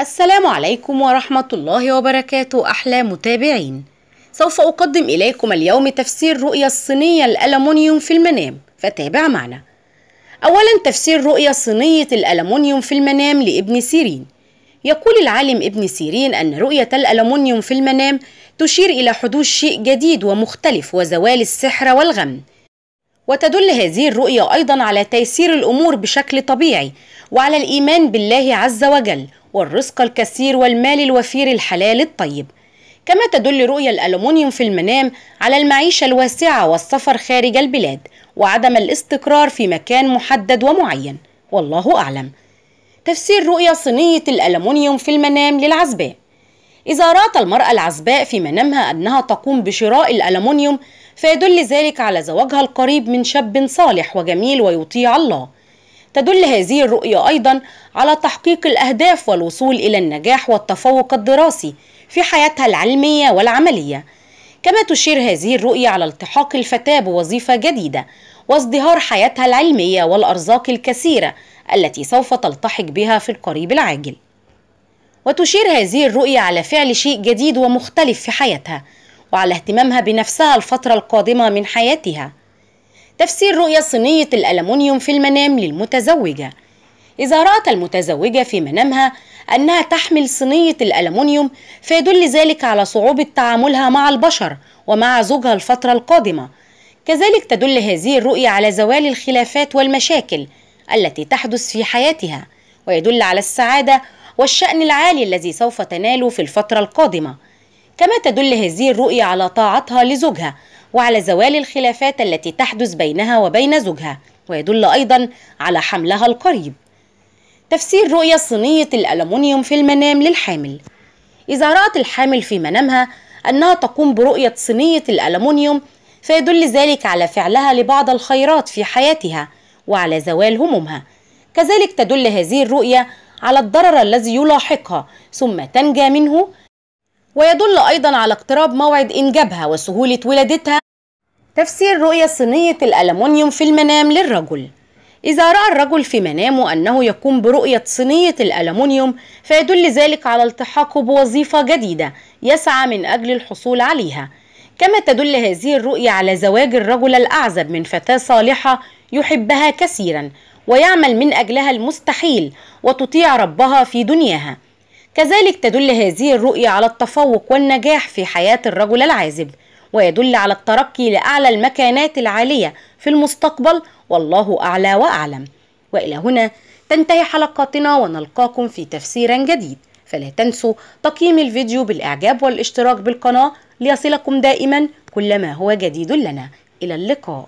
السلام عليكم ورحمة الله وبركاته أحلى متابعين. سوف أقدم إليكم اليوم تفسير رؤية الصينية الألمنيوم في المنام فتابع معنا. أولا تفسير رؤية صينية الألمنيوم في المنام لابن سيرين. يقول العالم ابن سيرين أن رؤية الألمنيوم في المنام تشير إلى حدوث شيء جديد ومختلف وزوال السحر والغم. وتدل هذه الرؤية أيضا على تيسير الأمور بشكل طبيعي وعلى الإيمان بالله عز وجل والرزق الكثير والمال الوفير الحلال الطيب. كما تدل رؤية الألمنيوم في المنام على المعيشة الواسعة والسفر خارج البلاد وعدم الاستقرار في مكان محدد ومعين. والله أعلم. تفسير رؤية صينية الألمنيوم في المنام للعزباء. إذا رأت المرأة العزباء في منامها أنها تقوم بشراء الألمنيوم فيدل ذلك على زواجها القريب من شاب صالح وجميل ويطيع الله. تدل هذه الرؤية أيضا على تحقيق الأهداف والوصول إلى النجاح والتفوق الدراسي في حياتها العلمية والعملية. كما تشير هذه الرؤية على التحاق الفتاة بوظيفة جديدة وازدهار حياتها العلمية والأرزاق الكثيرة التي سوف تلتحق بها في القريب العاجل. وتشير هذه الرؤية على فعل شيء جديد ومختلف في حياتها وعلى اهتمامها بنفسها الفترة القادمة من حياتها. تفسير رؤية صينية الألمنيوم في المنام للمتزوجة. إذا رأت المتزوجة في منامها أنها تحمل صينية الألمنيوم فيدل ذلك على صعوبة تعاملها مع البشر ومع زوجها الفترة القادمة. كذلك تدل هذه الرؤية على زوال الخلافات والمشاكل التي تحدث في حياتها ويدل على السعادة والشأن العالي الذي سوف تناله في الفترة القادمة. كما تدل هذه الرؤية على طاعتها لزوجها وعلى زوال الخلافات التي تحدث بينها وبين زوجها ويدل أيضا على حملها القريب. تفسير رؤية صينية الألمنيوم في المنام للحامل. إذا رأت الحامل في منامها أنها تقوم برؤية صينية الألمنيوم فيدل ذلك على فعلها لبعض الخيرات في حياتها وعلى زوال همومها. كذلك تدل هذه الرؤية على الضرر الذي يلاحقها ثم تنجى منه ويدل أيضا على اقتراب موعد إنجابها وسهولة ولادتها تفسير رؤية صينية الألمنيوم في المنام للرجل. إذا رأى الرجل في منامه أنه يقوم برؤية صينية الألمنيوم فيدل ذلك على التحاقه بوظيفة جديدة يسعى من أجل الحصول عليها. كما تدل هذه الرؤية على زواج الرجل الأعزب من فتاة صالحة يحبها كثيرا ويعمل من أجلها المستحيل وتطيع ربها في دنياها. كذلك تدل هذه الرؤية على التفوق والنجاح في حياة الرجل العازب. ويدل على الترقي لأعلى المكانات العالية في المستقبل والله أعلى وأعلم. وإلى هنا تنتهي حلقاتنا ونلقاكم في تفسير جديد. فلا تنسوا تقييم الفيديو بالإعجاب والاشتراك بالقناة ليصلكم دائما كل ما هو جديد لنا. إلى اللقاء.